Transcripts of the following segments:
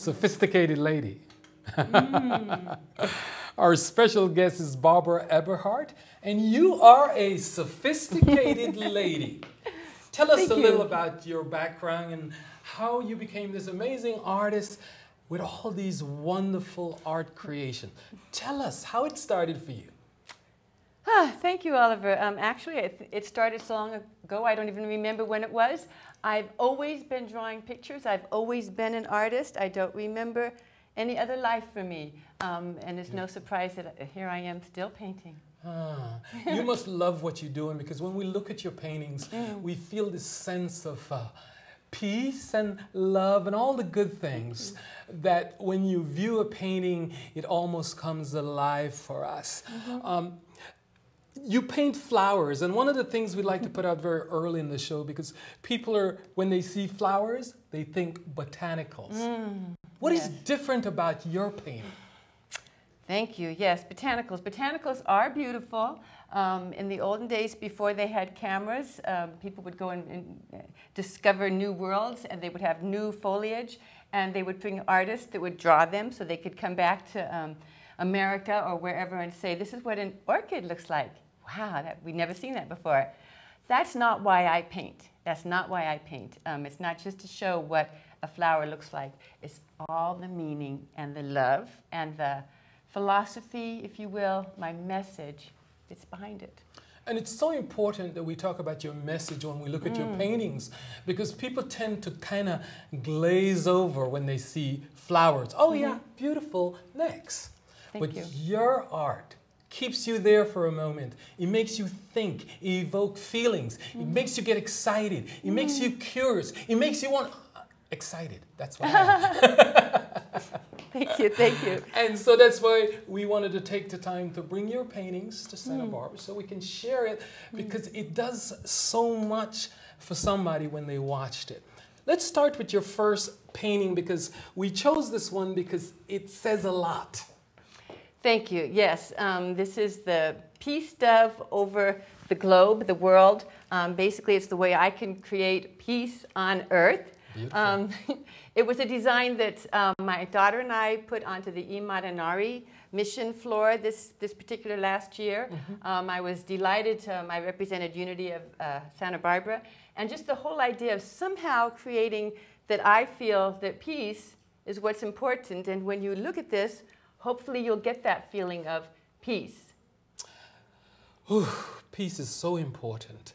Sophisticated lady. Our special guest is Barbara Eberhart, and you are a sophisticated lady. Tell us Thank a you. little about your background and how you became this amazing artist with all these wonderful art creations. Tell us how it started for you. Ah, thank you, Oliver. Um, actually, it, it started so long ago, I don't even remember when it was. I've always been drawing pictures. I've always been an artist. I don't remember any other life for me. Um, and it's no surprise that uh, here I am still painting. Ah, you must love what you're doing because when we look at your paintings, we feel this sense of uh, peace and love and all the good things that when you view a painting, it almost comes alive for us. Um, you paint flowers, and one of the things we like to put out very early in the show because people are, when they see flowers, they think botanicals. What is yes. different about your painting? Thank you. Yes, botanicals. Botanicals are beautiful. Um, in the olden days, before they had cameras, um, people would go and, and uh, discover new worlds, and they would have new foliage, and they would bring artists that would draw them, so they could come back to um, America or wherever and say, "This is what an orchid looks like." Wow, that, we've never seen that before. That's not why I paint. That's not why I paint. Um, it's not just to show what a flower looks like. It's all the meaning and the love and the philosophy, if you will, my message. It's behind it. And it's so important that we talk about your message when we look at Mm. your paintings because people tend to kind of glaze over when they see flowers. Oh, yeah, beautiful, next. Thank but you. your art keeps you there for a moment. It makes you think, it evokes feelings, it Mm. makes you get excited, it mm. makes you curious, it makes you want uh, excited. That's why. Thank you, thank you. And so that's why we wanted to take the time to bring your paintings to Santa mm. Barbara so we can share it mm. because it does so much for somebody when they watched it. Let's start with your first painting because we chose this one because it says a lot. Thank you. Yes, um, this is the peace dove over the globe, the world. Um, basically, it's the way I can create peace on earth. Um, it was a design that um, my daughter and I put onto the I Madonnari mission floor this, this particular last year. Um, I was delighted. Um, I represented Unity of uh, Santa Barbara. And just the whole idea of somehow creating that I feel that peace is what's important. And when you look at this, hopefully you'll get that feeling of peace. Whew, peace is so important.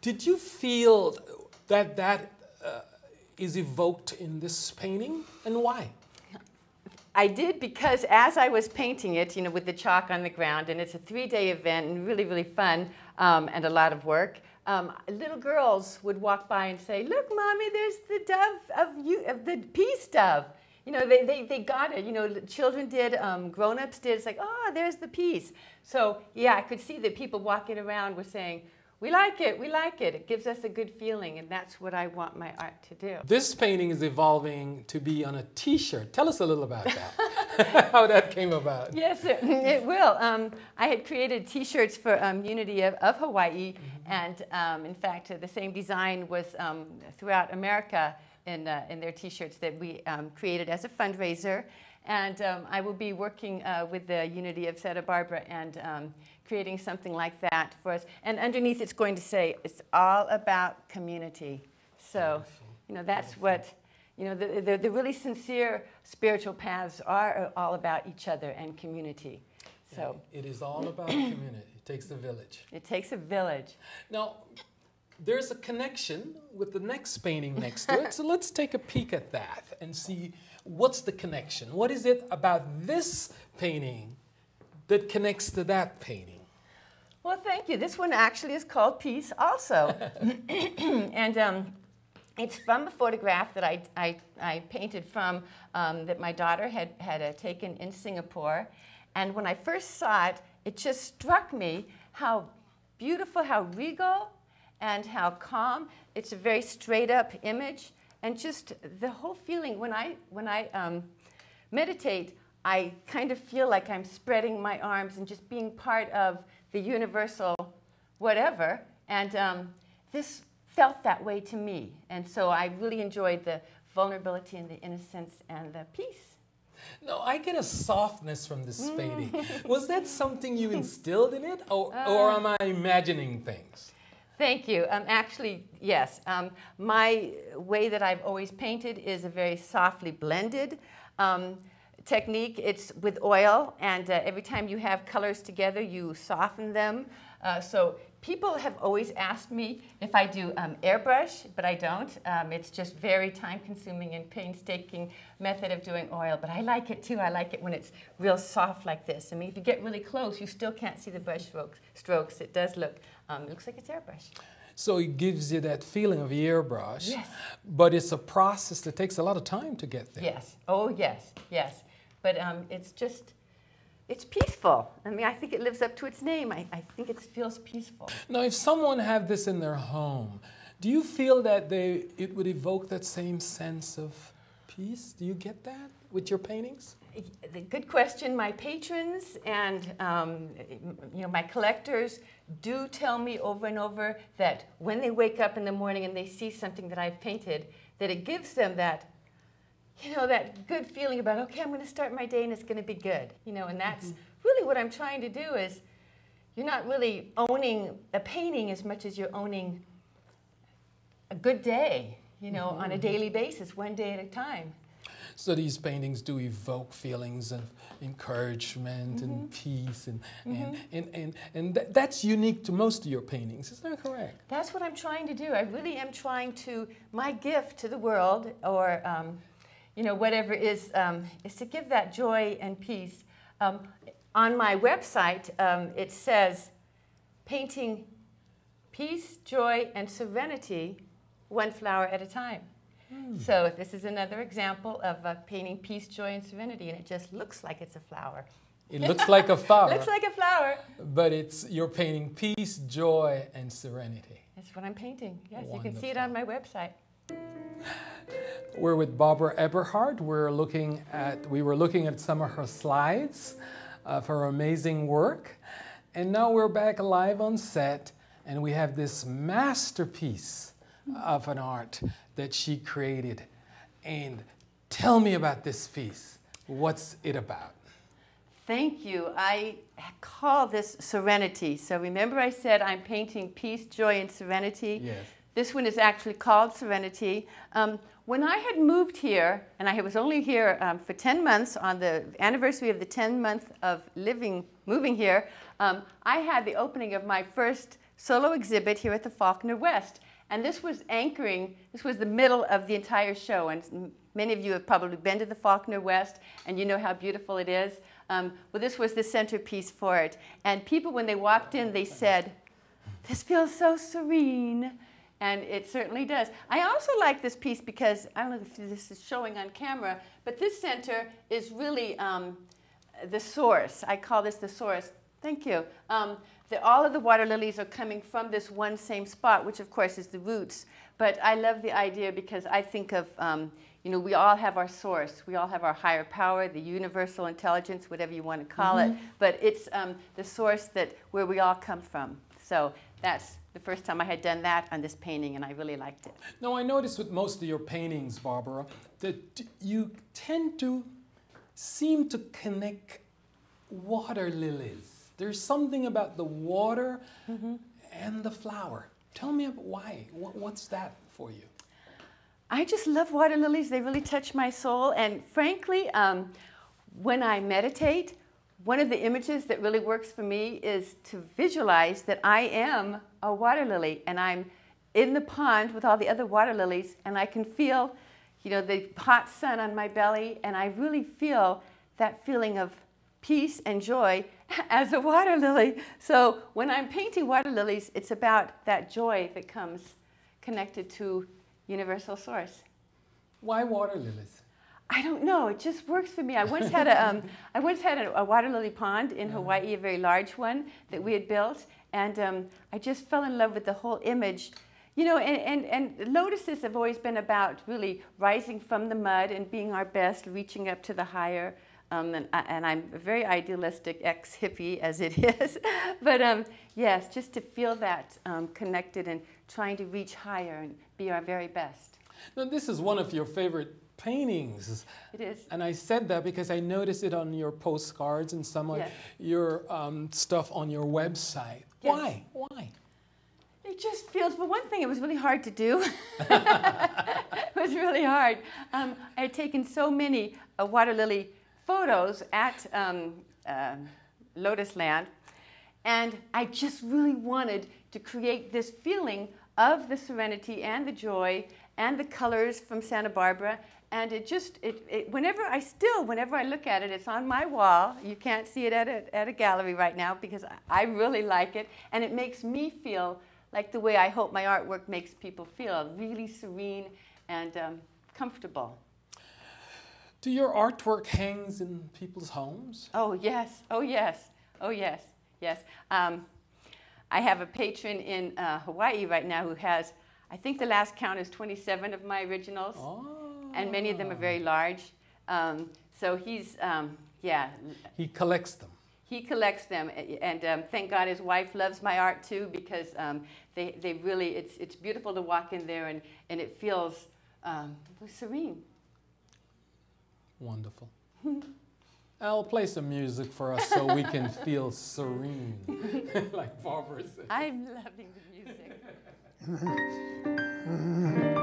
Did you feel that that uh, is evoked in this painting and why? I did because as I was painting it, you know, with the chalk on the ground, and it's a three-day event and really, really fun um, and a lot of work. Um, little girls would walk by and say, "Look, mommy, there's the dove of you, of the peace dove." You know, they, they, they got it. You know, children did, um, grown-ups did. It's like, oh, there's the peace. So yeah, I could see that people walking around were saying, "We like it, we like it." It gives us a good feeling, and that's what I want my art to do. This painting is evolving to be on a T-shirt. Tell us a little about that. How that came about. Yes, it, it will. Um, I had created T-shirts for um, Unity of, of Hawaii, and um, in fact, uh, the same design was um, throughout America in, uh, in their T-shirts that we um, created as a fundraiser. And um, I will be working uh, with the Unity of Santa Barbara and um, creating something like that for us. And underneath, it's going to say it's all about community. So, you know, that's what. You know, the, the, the really sincere spiritual paths are all about each other and community. So it is all about community. It takes a village. it takes a village. Now, there's a connection with the next painting next to it. So let's take a peek at that and see what's the connection. What is it about this painting that connects to that painting? Well, thank you. This one actually is called Peace, also. and um, it's from a photograph that I, I, I painted from um, that my daughter had, had uh, taken in Singapore. And when I first saw it, it just struck me how beautiful, how regal, and how calm. It's a very straight up image. And just the whole feeling when I, when I um, meditate, I kind of feel like I'm spreading my arms and just being part of the universal whatever. And um, this felt that way to me. And so I really enjoyed the vulnerability and the innocence and the peace. No, I get a softness from this painting. Was that something you instilled in it, or, uh, or am I imagining things? Thank you. Um, actually, yes. Um, my way that I've always painted is a very softly blended um, technique. It's with oil, and uh, every time you have colors together, you soften them. Uh, so people have always asked me if I do um, airbrush, but I don't. Um, it's just very time-consuming and painstaking method of doing oil, but I like it too. I like it when it's real soft like this. I mean, if you get really close, you still can't see the brush strokes. strokes. It does look, um, it looks like it's airbrush. So it gives you that feeling of the airbrush. Yes. But it's a process that takes a lot of time to get there. Yes. Oh, yes, yes. But um, it's just, it's peaceful. I mean, I think it lives up to its name. I, I think it feels peaceful. Now, if someone had this in their home, do you feel that they, it would evoke that same sense of peace? Do you get that with your paintings? Good question. My patrons and um, you know my collectors do tell me over and over that when they wake up in the morning and they see something that I've painted, that it gives them that you know, that good feeling about, okay, I'm going to start my day and it's going to be good. You know, and that's mm-hmm. really what I'm trying to do is you're not really owning a painting as much as you're owning a good day, you know, mm-hmm. on a mm-hmm. daily basis, one day at a time. So these paintings do evoke feelings of encouragement mm-hmm. and peace, and, mm-hmm. and, and, and, and th- that's unique to most of your paintings. Is that correct? That's what I'm trying to do. I really am trying to, my gift to the world, or um, you know, whatever is, um, is to give that joy and peace. Um, on my website, um, it says, painting peace, joy, and serenity one flower at a time. Hmm. So this is another example of uh, painting peace, joy, and serenity, and it just looks like it's a flower. It looks like a flower. looks like a flower. But it's you're painting peace, joy, and serenity. That's what I'm painting. Yes, Wonderful. you can see it on my website. We're with Barbara Eberhart. We're looking at, we were looking at some of her slides uh, of her amazing work. And now we're back live on set and we have this masterpiece of an art that she created. And tell me about this piece. What's it about? Thank you. I call this serenity. So remember I said I'm painting peace, joy, and serenity? Yes. This one is actually called Serenity. Um, when I had moved here, and I was only here um, for 10 months on the anniversary of the 10 month of living, moving here, um, I had the opening of my first solo exhibit here at the Faulkner West. And this was anchoring, this was the middle of the entire show. And many of you have probably been to the Faulkner West and you know how beautiful it is. Um, well, this was the centerpiece for it. And people, when they walked in, they said, This feels so serene and it certainly does. I also like this piece because, I don't know if this is showing on camera, but this center is really um, the source. I call this the source. Thank you. Um, the, all of the water lilies are coming from this one same spot, which of course is the roots. But I love the idea because I think of, um, you know, we all have our source. We all have our higher power, the universal intelligence, whatever you want to call mm-hmm. it. But it's um, the source that where we all come from. So that's the first time I had done that on this painting, and I really liked it. Now, I noticed with most of your paintings, Barbara, that you tend to seem to connect water lilies. There's something about the water mm-hmm. and the flower. Tell me why. What's that for you? I just love water lilies. They really touch my soul. And frankly, um, when I meditate, one of the images that really works for me is to visualize that I am a water lily and I'm in the pond with all the other water lilies and I can feel, you know, the hot sun on my belly and I really feel that feeling of peace and joy as a water lily. So when I'm painting water lilies, it's about that joy that comes connected to universal source. Why water lilies? I don't know. It just works for me. I once had a, um, I once had a, a, water lily pond in Hawaii, a very large one that we had built, and um, I just fell in love with the whole image. You know, and, and, and lotuses have always been about really rising from the mud and being our best, reaching up to the higher. Um, and, and, I'm a very idealistic ex hippie as it is. but um, yes, just to feel that um, connected and trying to reach higher and be our very best. Now, this is one of your favorite paintings. It is. And I said that because I noticed it on your postcards and some of Yes. your um, stuff on your website. Yes. Why? Why? It just feels, for one thing, it was really hard to do. it was really hard. Um, I had taken so many uh, water lily photos at um, um Lotusland, and I just really wanted to create this feeling of the serenity and the joy and the colors from Santa Barbara. And it just, it, it, whenever I still, whenever I look at it, it's on my wall. You can't see it at a, at a gallery right now because I, I really like it. And it makes me feel like the way I hope my artwork makes people feel really serene and um, comfortable. Do your artwork hangs in people's homes? Oh, yes. Oh, yes. Oh, yes. Yes. Um, I have a patron in uh, Hawaii right now who has, I think the last count is 27 of my originals, Oh. And many of them are very large. Um, so he's, um, yeah, He collects them. he collects them, and um, thank God his wife loves my art too because um, they, they really, it's, it's beautiful to walk in there and, and it feels um, serene. Wonderful. I'll play some music for us so we can feel serene, like Barbara said. I'm loving the music.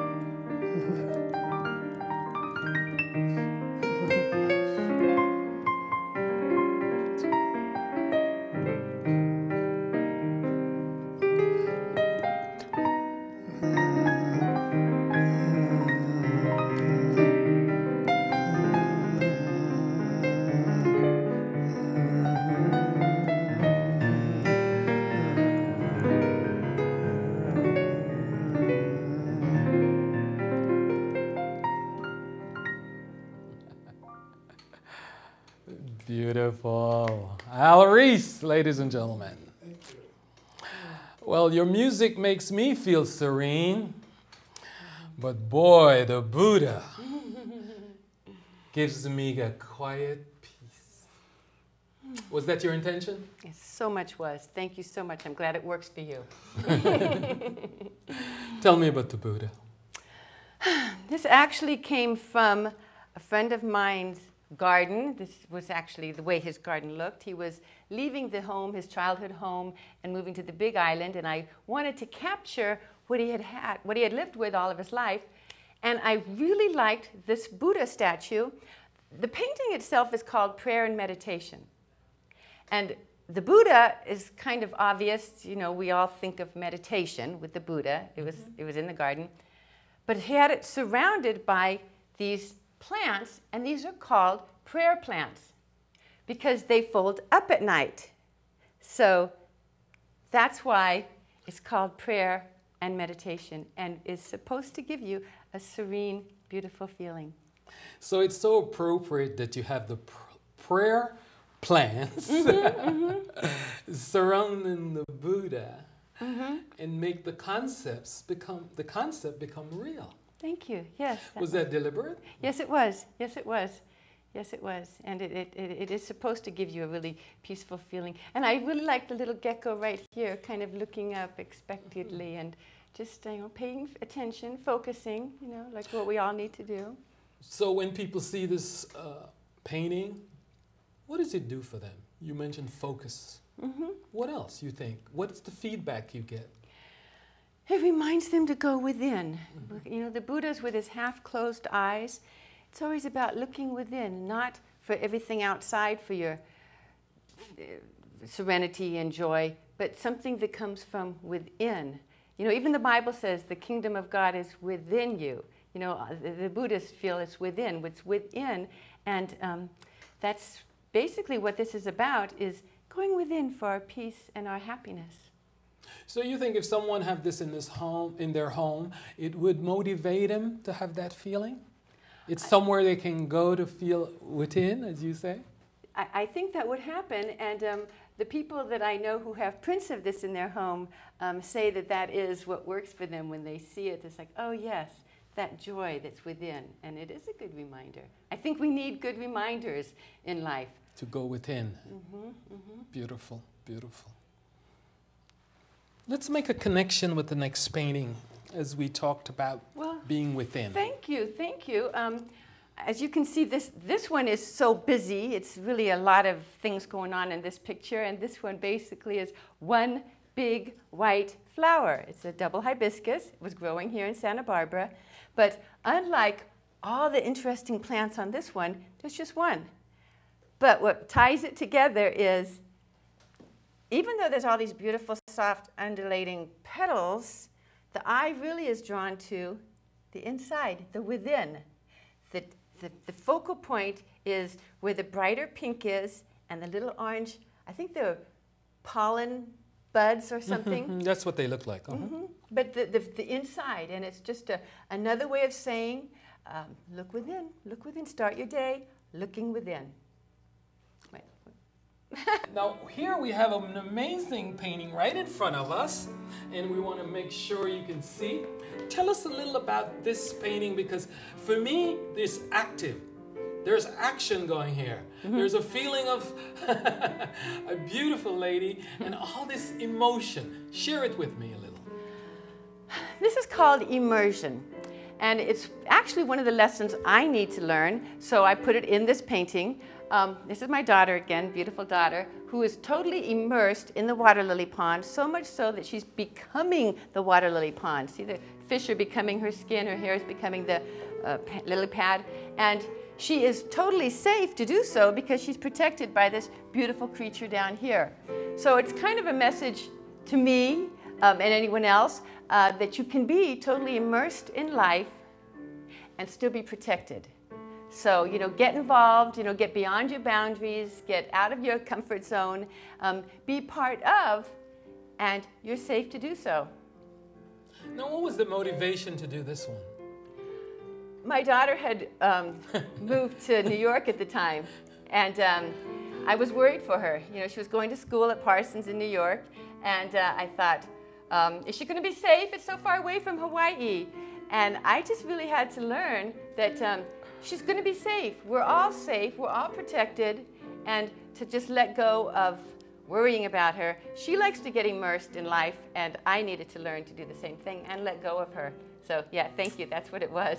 Ladies and gentlemen. Well, your music makes me feel serene, but boy, the Buddha gives me a quiet peace. Was that your intention? It so much was. Thank you so much. I'm glad it works for you. Tell me about the Buddha. This actually came from a friend of mine's garden. This was actually the way his garden looked. He was leaving the home, his childhood home, and moving to the big island, and I wanted to capture what he had had, what he had lived with all of his life. And I really liked this Buddha statue. The painting itself is called Prayer and Meditation. And the Buddha is kind of obvious. You know, we all think of meditation with the Buddha. It was, mm-hmm. it was in the garden. But he had it surrounded by these plants, and these are called prayer plants because they fold up at night. So that's why it's called prayer and meditation and is supposed to give you a serene, beautiful feeling. So it's so appropriate that you have the pr- prayer plants mm-hmm, mm-hmm. surrounding the Buddha mm-hmm. and make the concepts become the concept become real. Thank you. Yes. that Was that deliberate? Yes, it was. Yes, it was. Yes, it was. And it, it, it, is supposed to give you a really peaceful feeling. And I really like the little gecko right here, kind of looking up expectantly and just you know, paying attention, focusing, you know, like what we all need to do. So when people see this uh, painting, what does it do for them? You mentioned focus. hmm What else you think? What's the feedback you get? It reminds them to go within. You know, the Buddha's with his half closed eyes. It's always about looking within, not for everything outside for your uh, serenity and joy, but something that comes from within. You know, even the Bible says the kingdom of God is within you. You know, uh, the, Buddhists feel it's within, what's within, and um, that's basically what this is about: is going within for our peace and our happiness. So you think if someone have this in this home in their home, it would motivate them to have that feeling? It's somewhere they can go to feel within, as you say. I, I think that would happen, and um, the people that I know who have prints of this in their home um, say that that is what works for them when they see it. It's like, oh yes, that joy that's within, and it is a good reminder. I think we need good reminders in life. To go within. hmm hmm Beautiful, beautiful. Let's make a connection with the next painting as we talked about Well, being within. Thank you, thank you. Um, as you can see, this, this one is so busy. It's really a lot of things going on in this picture. And this one basically is one big white flower. It's a double hibiscus. It was growing here in Santa Barbara. But unlike all the interesting plants on this one, there's just one. But what ties it together is even though there's all these beautiful, soft, undulating petals, the eye really is drawn to the inside, the within. The, the, the focal point is where the brighter pink is and the little orange, I think they're pollen buds or something. That's what they look like. Uh -huh. mm -hmm. But the, the, the, inside, and it's just a, another way of saying, um, look within, look within, start your day looking within. now here we have an amazing painting right in front of us and we want to make sure you can see. Tell us a little about this painting because for me, there's active. There's action going here. Mm -hmm. There's a feeling of a beautiful lady and all this emotion. Share it with me a little. This is called immersion. And it's actually one of the lessons I need to learn, so I put it in this painting. Um, this is my daughter again, beautiful daughter, who is totally immersed in the water lily pond, so much so that she's becoming the water lily pond. See, the fish are becoming her skin, her hair is becoming the uh, lily pad, and she is totally safe to do so because she's protected by this beautiful creature down here. So it's kind of a message to me um, and anyone else uh, that you can be totally immersed in life and still be protected. So, you know, get involved, you know, get beyond your boundaries, get out of your comfort zone, um, be part of, and you're safe to do so. Now, what was the motivation to do this one? My daughter had um, moved to New York at the time, and um, I was worried for her. You know, she was going to school at Parsons in New York, and uh, I thought, um, is she going to be safe? It's so far away from Hawaii. And I just really had to learn that um, she's going to be safe. We're all safe. We're all protected. And to just let go of worrying about her. She likes to get immersed in life, and I needed to learn to do the same thing and let go of her. So, yeah, thank you. That's what it was.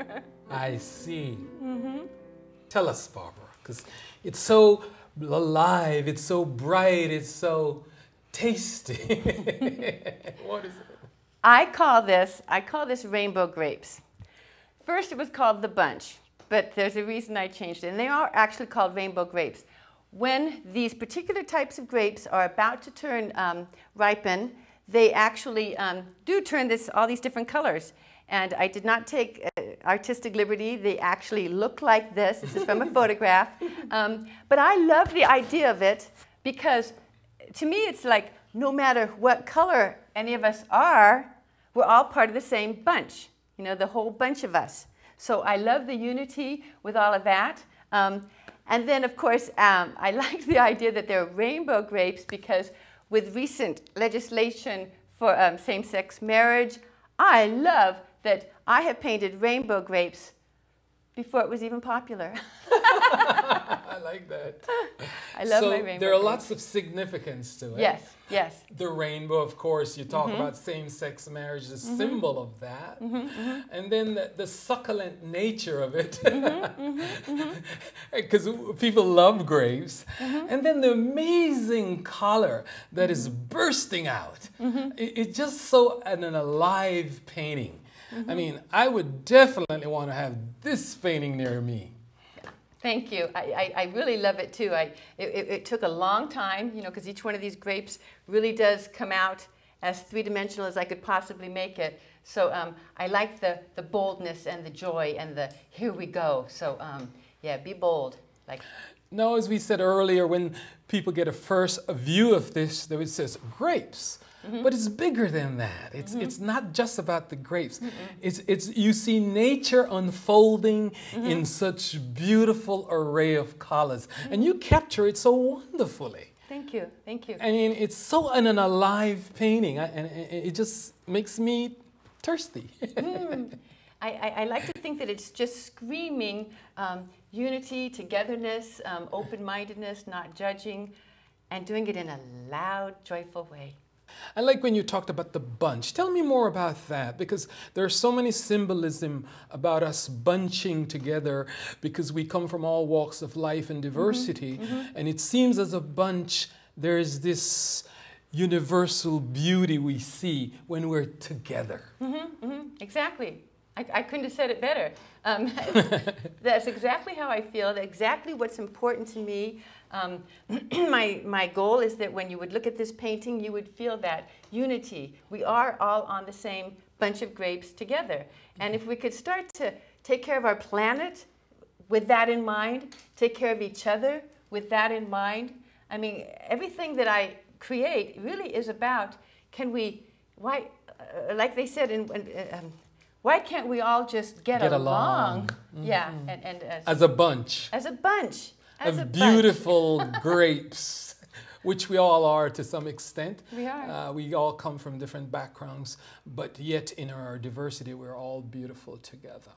I see. Mm -hmm. Tell us, Barbara, because it's so alive, it's so bright, it's so tasty. what is it? I call this, I call this rainbow grapes. First it was called the bunch, but there's a reason I changed it. And they are actually called rainbow grapes. When these particular types of grapes are about to turn um, ripen, they actually um, do turn this all these different colors. And I did not take uh, artistic liberty. They actually look like this. This is from a photograph. Um, but I love the idea of it because to me, it's like no matter what color any of us are, we're all part of the same bunch, you know, the whole bunch of us. So I love the unity with all of that. Um, and then, of course, um, I like the idea that they're rainbow grapes because with recent legislation for um, same sex marriage, I love that I have painted rainbow grapes before it was even popular. I like that. I love so my rainbow. There are lots of significance to it. Yes, yes. The rainbow, of course, you talk mm -hmm. about same sex marriage, the mm -hmm. symbol of that. Mm -hmm, and then the, the, succulent nature of it. Because mm-hmm, mm-hmm. people love grapes. And then the amazing color that is bursting out. It, it's just so an, an alive painting. Mm-hmm. I mean, I would definitely want to have this painting near me. Thank you. I, I, I, really love it too. I, it, it took a long time, you know, because each one of these grapes really does come out as three-dimensional as I could possibly make it. So um, I like the, the boldness and the joy and the here we go. So um, yeah, be bold. Like. No, as we said earlier, when people get a first view of this, it says grapes. Mm-hmm. But it's bigger than that. It's, mm-hmm. it's not just about the grapes. mm It's, it's, you see nature unfolding mm-hmm. in such beautiful array of colors, and you capture it so wonderfully. Thank you, thank you. I mean, it's so an, an alive painting, I, and it just makes me thirsty. mm. I, I, I, like to think that it's just screaming um, unity, togetherness, um, open mindedness, not judging, and doing it in a loud, joyful way. I like when you talked about the bunch. Tell me more about that because there's so many symbolism about us bunching together because we come from all walks of life and diversity. Mm-hmm. Mm-hmm. And it seems as a bunch, there's this universal beauty we see when we're together. Mm-hmm, mm-hmm. exactly. I, I, couldn't have said it better. Um, that's exactly how I feel, exactly what's important to me. Um, my, my goal is that when you would look at this painting, you would feel that unity. We are all on the same bunch of grapes together. And if we could start to take care of our planet with that in mind, take care of each other with that in mind, I mean, everything that I create really is about can we, why, uh, like they said in, uh, um, why can't we all just get, get along? along. Mm-hmm. Yeah, and, and as, as, a bunch. As a bunch. Of beautiful grapes, which we all are to some extent. We are. Uh, we all come from different backgrounds, but yet in our diversity, we're all beautiful together.